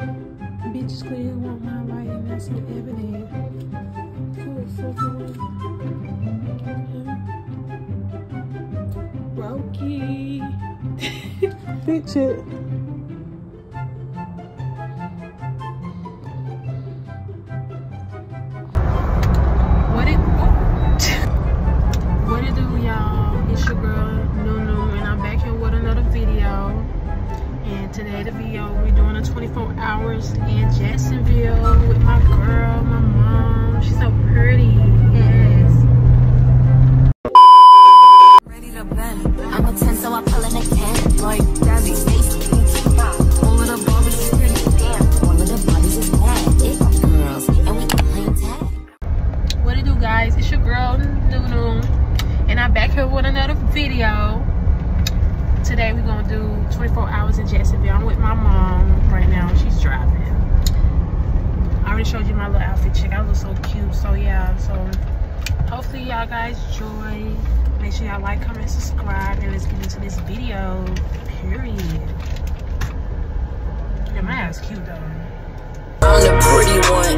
Bitches clear want my light and that's the evidence. Cool, fucking Brokey. Bitch it. Today the video we're doing a 24 hours in Jacksonville with my girl, my mom. She's so pretty. Yes. Ready to bend. I'm a 10, so I pull in a 10. Like Daddy, Stacy, All of the bodies is pretty damn. All of the bodies is bad. It girls, and we playing tag. What it do guys? It's your girl Nunu. And I'm back here with another video. Today we're gonna do 24 hours in Jacksonville. I'm with my mom right now. She's driving. I already showed you my little outfit check. I look so cute. So yeah, so hopefully y'all guys enjoy. Make sure y'all like, comment, subscribe, and let's get into this video. Period. Yeah, my ass cute though. I'm the pretty one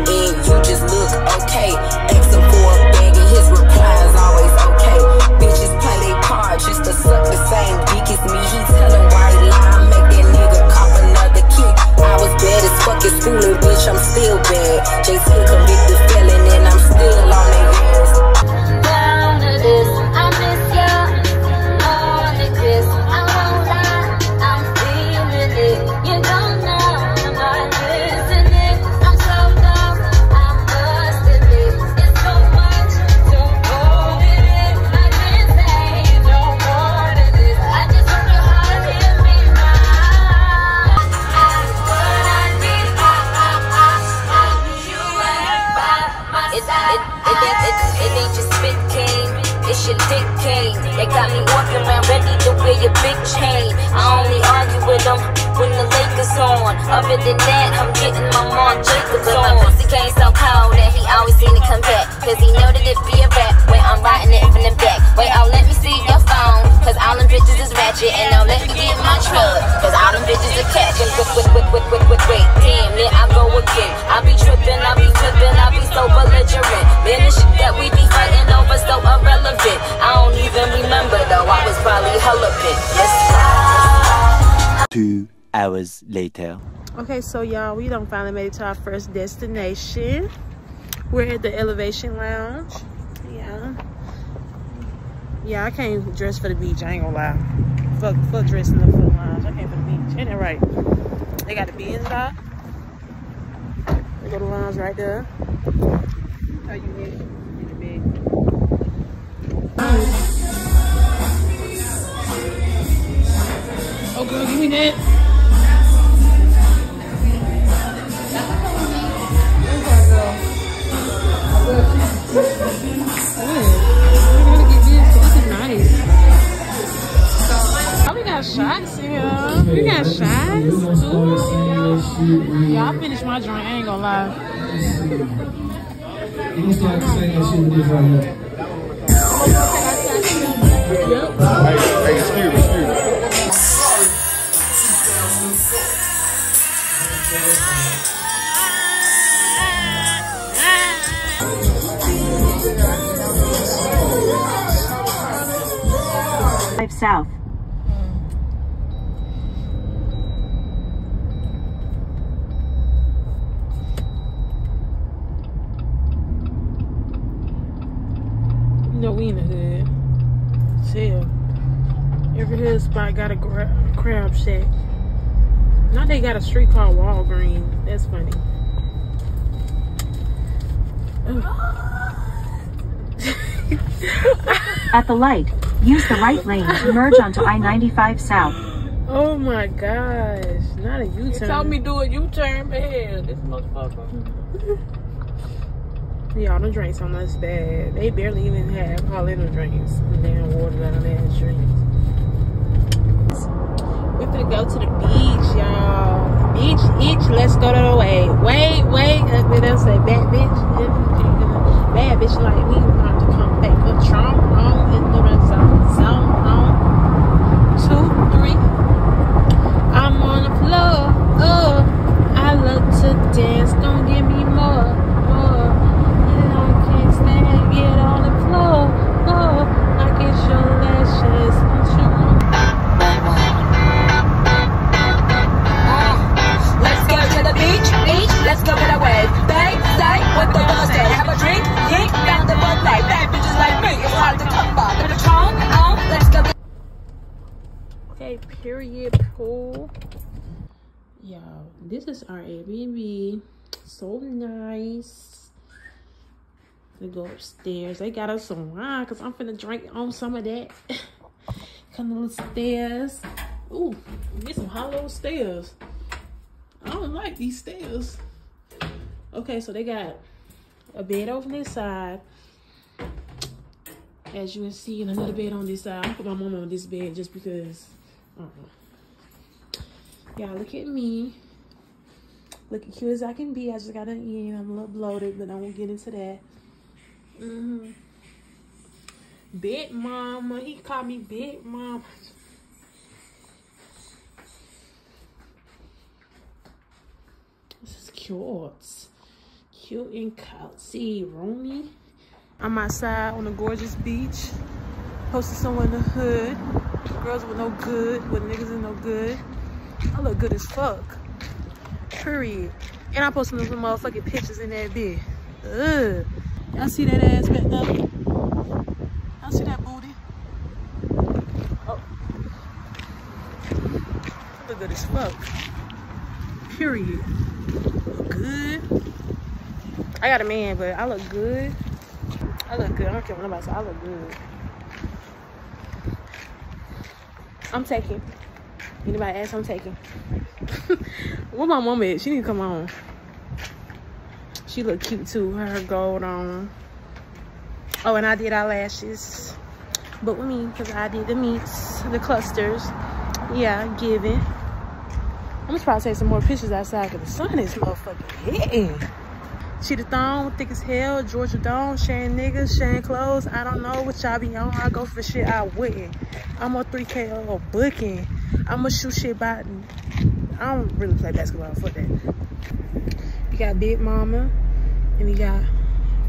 Me walking around ready to wear your big chain. I only argue with them when the Lakers on. Other than that, I'm getting my mom Jacobs on. But my pussy came so cold that he always seem to come back. Cause he know that it be a rap when I'm riding it from the back. Wait, oh, let me see your phone. Cause all them bitches is ratchet. And now let me get my truck. Cause all them bitches are catching. Wait, wait, wait, wait, wait, wait, wait. Damn, then I go again. I be tripping, I be flipping, I be so belligerent. Two hours later. Okay, so y'all, we don't finally made it to our first destination. We're at the Elevation Lounge. Yeah. Yeah, I can't dress for the beach. I ain't gonna lie. Fuck, fuck dressing up for the lounge. I came for the beach. Ain't that right? They got the beans out. They go to the lounge right there. How you get in the bed? Oh, girl, give me that. Shots here. We got shots. Ooh. Yeah, I finished my drink. I ain't gonna lie. It's like saying that shit with this right here. Yep. Hey, hey, excuse me. South. Know we in the hood. Chill. Every hood spot got a crab shack. Now they got a street called Walgreens. That's funny. At the light, use the right lane to merge onto I-95 south. Oh my gosh. Not a U-turn. You told me do a U-turn, but hell, this motherfucker. Y'all, the drinks on us bad. They barely even have Paulino drinks. Damn water down there drinks. We finna go to the beach, y'all. Way. Wait, wait. Uh, What else say? Bad bitch. Bad bitch like me want to come back. A Trump our Airbnb. So nice. We go upstairs. They got us some wine because I'm finna drink on some of that. Come the stairs. Ooh, get some hollow stairs. I don't like these stairs. Okay, so they got a bed over this side. As you can see, and another bed on this side. I put my mom on this bed just because. Uh -uh. Y'all look at me. Look as cute as I can be. I just got an in. I'm a little bloated, but I won't get into that. Mm hmm Big mama. He called me big mama. This is cute. Cute and cozy, roomy. I'm outside on a gorgeous beach. Posted somewhere in the hood. Girls with no good, with niggas in no good. I look good as fuck. Period. And I posted some motherfucking pictures in that bit. Ugh. Y'all see that ass back there? Y'all see that booty? Oh. I look good as fuck. Period. Look good. I got a man, but I look good. I look good. I don't care what nobody says. I look good. I'm taking. Anybody ask, I'm taking. what my mom is? She need to come on. She look cute too. Her gold on. Oh, and I did eyelashes. But with me, because I did the meats, the clusters. Yeah, giving. I'm gonna probably take some more pictures outside because the sun is motherfucking hitting. Cheetah Thong, thick as hell, Georgia Dome, Shane niggas, Shane clothes. I don't know what y'all be on. I go for shit I wouldn't. I'm a 3K booking. I'ma shoot shit by. I don't really play basketball for that. We got Big Mama, and we got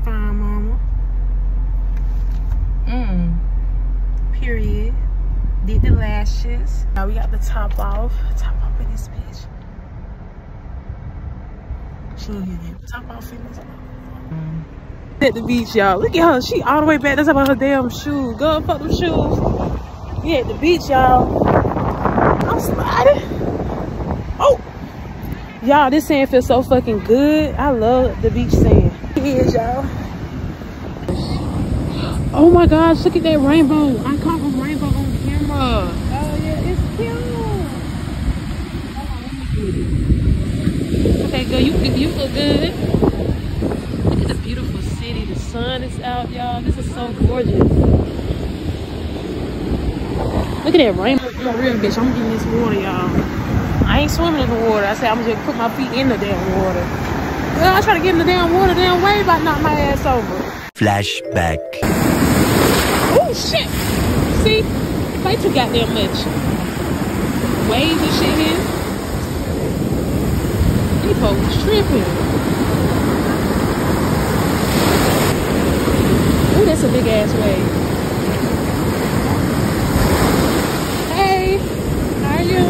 Fine Mama. Mmm. Period. Did the lashes. Now we got the top off. Top off of this bitch. At the beach, y'all. Look at her. She all the way back. That's about her damn shoes. Go fuck them shoes. We at the beach, y'all. I'm sliding. Oh. Y'all, this sand feels so fucking good. I love the beach sand. Here's y'all. Oh my gosh, look at that rainbow. I a rainbow on camera. Oh yeah, it's cute. Okay, girl, you you look good. Look at the beautiful city. The sun is out, y'all. This is so gorgeous. Look at that rainbow. I'm a real bitch. I'm getting this water, y'all. I ain't swimming in the water. I said I'm gonna just put my feet in the damn water. Well, I try to get in the damn water, damn wave about knock my ass over. Flashback. Oh shit! See, way too goddamn much. Waves and shit here. These folks tripping. Ooh, that's a big ass wave. You?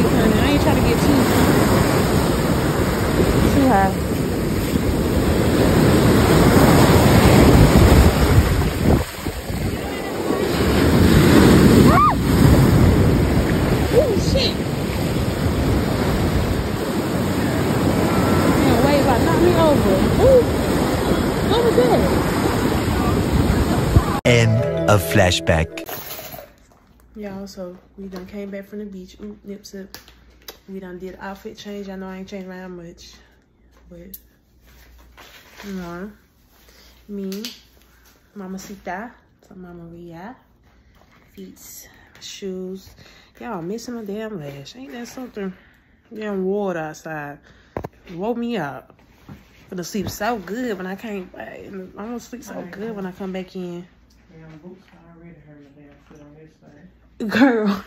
I ain't trying to get too too high. Oh shit! Man, wave about knock me over. Ooh, what was that? End of flashback. Y'all, so we done came back from the beach. Ooh, nip sip. We done did outfit change. I know I ain't changed around much, but you know, me, Mama Sita, so Mama Ria, feet, shoes. Y'all missing a damn lash. Ain't that something? Damn water outside. Woke me up. Gonna sleep so good when I came back. I'm gonna sleep so oh good when I come back in. Girl.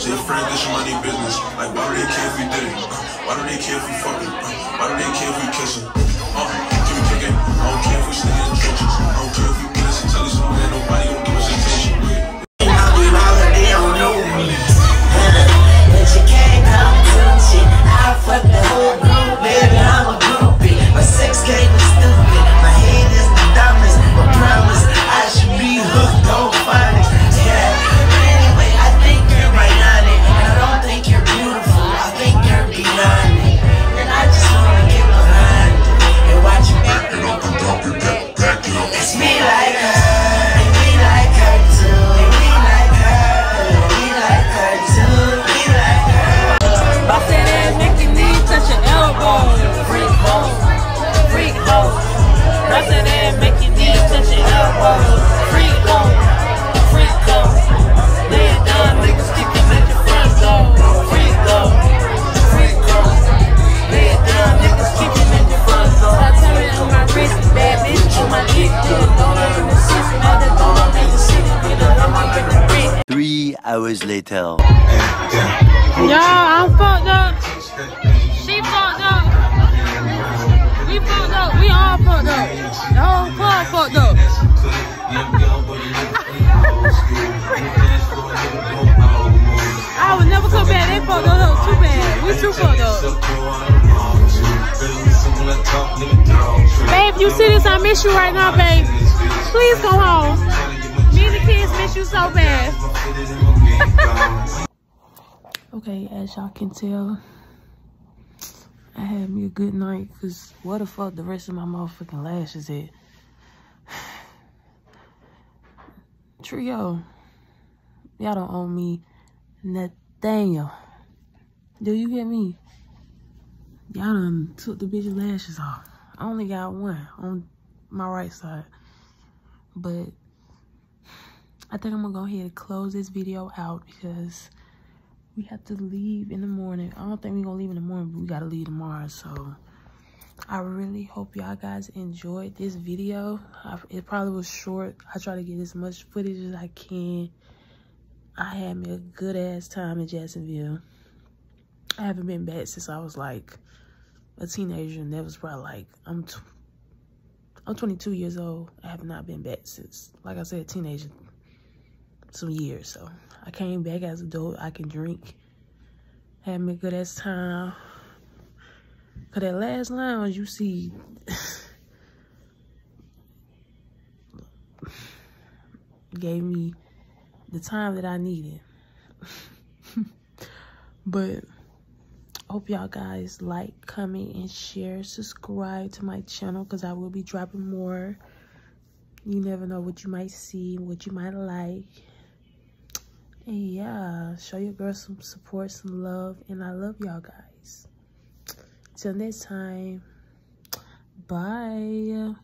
Just friends, this your money business. Like, why do they care if we did it? Why do they care if we fucking? Why do they care if we kissing? Uh, keep it kicking. I don't care if we stay later. Y'all, I'm fucked up. She fucked up. We fucked up. We all fucked up. The whole club fucked up. I would never come back. They fucked us up too bad. We too fucked up. Babe, you see this? I miss you right now, babe. Please go home. Me and the kids miss you so bad. Okay, as y'all can tell, I had me a good night because what the fuck the rest of my motherfucking lashes at? Trio, y'all don't owe me Nathaniel. Do you get me? Y'all done took the bitch lashes off. I only got one on my right side. But I think I'm gonna go ahead and close this video out because we have to leave in the morning. I don't think we're gonna leave in the morning, but we gotta leave tomorrow. So I really hope y'all guys enjoyed this video. I, it probably was short. I try to get as much footage as I can. I had me a good ass time in Jacksonville. I haven't been back since I was like a teenager, and that was probably like I'm tw I'm 22 years old. I have not been back since, like I said, a teenager, some years. So I came back as an adult. I can drink. Had me a good ass time. Cause that last lounge, you see, gave me the time that I needed. but hope y'all guys like, comment, and share. Subscribe to my channel because I will be dropping more. You never know what you might see, what you might like. And yeah, show your girl some support, some love. And I love y'all guys. Till next time. Bye.